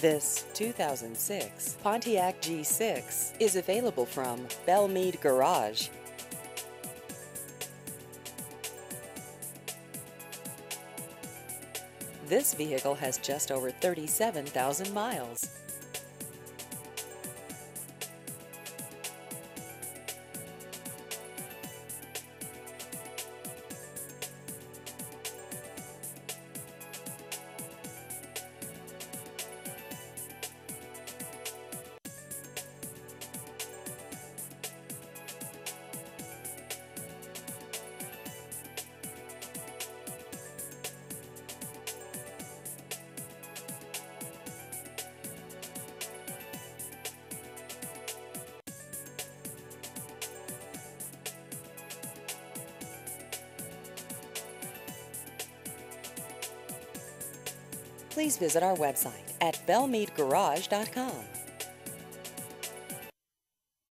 This 2006 Pontiac G6 is available from Belle Mead Garage. This vehicle has just over 37,000 miles. Please visit our website at bellemeadgarage.com.